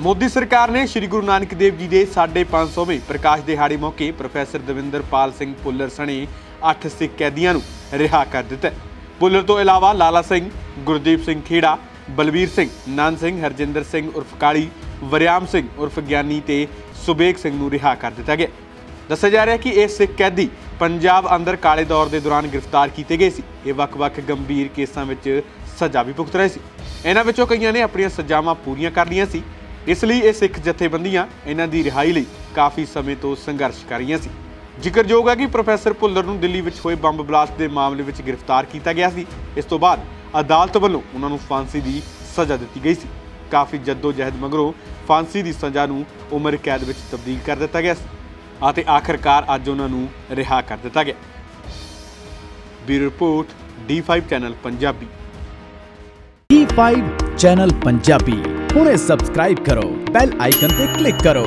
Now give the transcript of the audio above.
ਮੋਦੀ ਸਰਕਾਰ ਨੇ ਸ੍ਰੀ ਗੁਰੂ ਨਾਨਕ ਦੇਵ ਜੀ ਦੇ 550ਵੇਂ ਪ੍ਰਕਾਸ਼ ਦਿਹਾੜੇ ਮੌਕੇ ਪ੍ਰੋਫੈਸਰ ਦਵਿੰਦਰਪਾਲ ਸਿੰਘ ਪੁੱਲਰ ਸਣੇ 8 ਸਿੱਖ ਕੈਦੀਆਂ ਨੂੰ ਰਿਹਾ ਕਰ ਦਿੱਤਾ ਹੈ। ਪੁੱਲਰ ਤੋਂ ਇਲਾਵਾ ਲਾਲਾ ਸਿੰਘ, ਗੁਰਦੀਪ ਸਿੰਘ ਖੇੜਾ ਬਲਬੀਰ ਸਿੰਘ ਨਾਨ ਸਿੰਘ, ਹਰਜਿੰਦਰ ਸਿੰਘ ਉਰਫ ਕਾਲੀ, ਵਰਿਆਮ ਸਿੰਘ ਉਰਫ ਗਿਆਨੀ ਤੇ ਸੁਬੇਗ ਸਿੰਘ ਨੂੰ ਰਿਹਾ ਕਰ ਦਿੱਤਾ ਗਿਆ। ਦੱਸਿਆ ਜਾ ਰਿਹਾ ਕਿ ਇਹ ਸਿੱਖ ਕੈਦੀ ਪੰਜਾਬ ਅੰਦਰ ਕਾਲੇ ਦੌਰ ਦੇ ਦੌਰਾਨ ਗ੍ਰਿਫਤਾਰ ਕੀਤੇ ਗਏ ਸੀ। ਇਹ ਵੱਖ-ਵੱਖ ਗੰਭੀਰ ਕੇਸਾਂ ਵਿੱਚ ਸਜ਼ਾ ਵੀ ਭੁਗਤ ਰਹੇ ਸੀ। ਇਹਨਾਂ ਵਿੱਚੋਂ ਕਈਆਂ ਨੇ ਆਪਣੀਆਂ ਸਜ਼ਾਵਾਂ ਪੂਰੀਆਂ ਕਰ ਲਈਆਂ ਸੀ। ਇਸ ਲਈ ਇਹ ਸਿੱਖ ਜਥੇਬੰਦੀਆਂ ਇਹਨਾਂ ਦੀ ਰਿਹਾਈ ਲਈ ਕਾਫੀ ਸਮੇਂ ਤੋਂ ਸੰਘਰਸ਼ ਕਰ ਰਹੀਆਂ ਸੀ। ਜ਼ਿਕਰਯੋਗ ਹੈ ਕਿ ਪ੍ਰੋਫੈਸਰ ਭੁੱਲਰ ਨੂੰ ਦਿੱਲੀ ਵਿੱਚ ਹੋਏ ਬੰਬ ਬਲਾਸਟ ਦੇ ਮਾਮਲੇ ਵਿੱਚ ਗ੍ਰਿਫਤਾਰ ਕੀਤਾ ਗਿਆ ਸੀ। ਇਸ ਤੋਂ ਬਾਅਦ ਅਦਾਲਤ ਵੱਲੋਂ ਉਹਨਾਂ ਨੂੰ ਫਾਂਸੀ ਦੀ ਸਜ਼ਾ ਦਿੱਤੀ ਗਈ ਸੀ। ਕਾਫੀ ਜਹਿਦ ਮਗਰੋਂ ਫਾਂਸੀ ਦੀ ਸਜ਼ਾ ਨੂੰ ਉਮਰ ਕੈਦ ਵਿੱਚ ਤਬਦੀਲ ਕਰ ਦਿੱਤਾ ਗਿਆ ਸੀ ਅਤੇ ਆਖਰਕਾਰ ਅੱਜ ਉਹਨਾਂ ਨੂੰ ਰਿਹਾ ਕਰ ਦਿੱਤਾ ਗਿਆ। Bureau report D5 channel Punjabi. E5 channel Punjabi. ਹੁਣੇ ਸਬਸਕ੍ਰਾਈਬ ਕਰੋ ਬੈਲ ਆਈਕਨ ਤੇ ਕਲਿੱਕ ਕਰੋ।